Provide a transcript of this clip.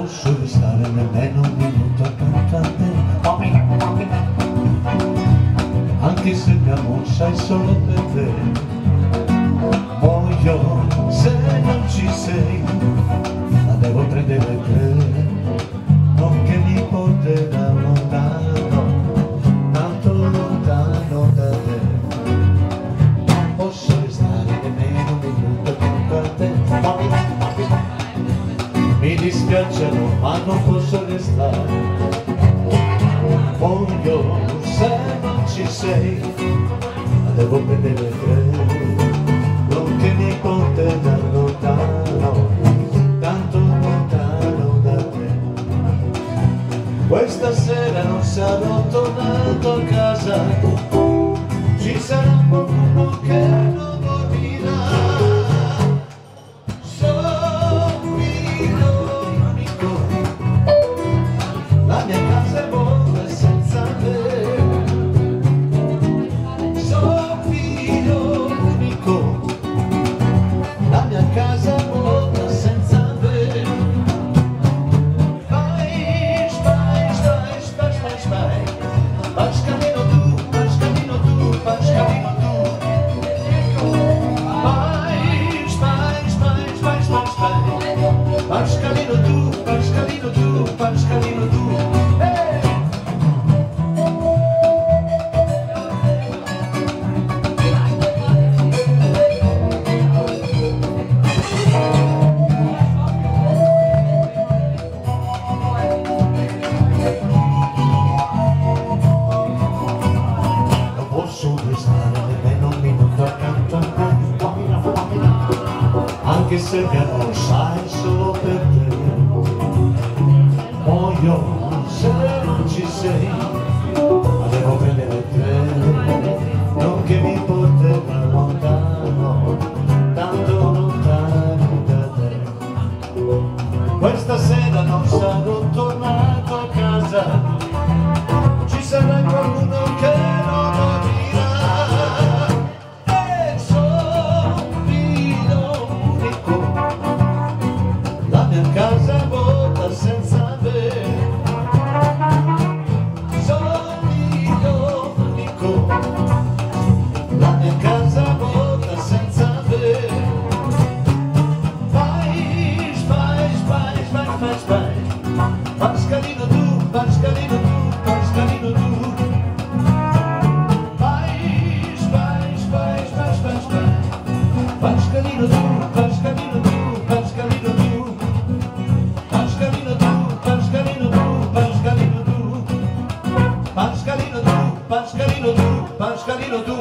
posso restare nemmeno un minuto accanto a te. Anche se mio amore sai solo per te. Muoio se non ci sei ma non posso restare. Voglio se non ci sei ma devo prendere te non che mi porta da lontano tanto lontano da te questa sera non sarò tornato a casa. Ci sarà qualcuno che non Anche se mi amo sai solo per te. Muoio se non ci sei Ma devo prendere te Non che mi porterà lontano Tanto lontano da te. Questa sera non sarò tornato a casa ci sarà qualcuno pass by. Pascalino tú, pascalino tú, pascalino tú. Pais, pais, pais, pais, pais, pais. Pascalino pascalino pascalino. Pascalino tú, pascalino tú, pascalino tú. Pascalino tú, pascalino tú, pascalino tú.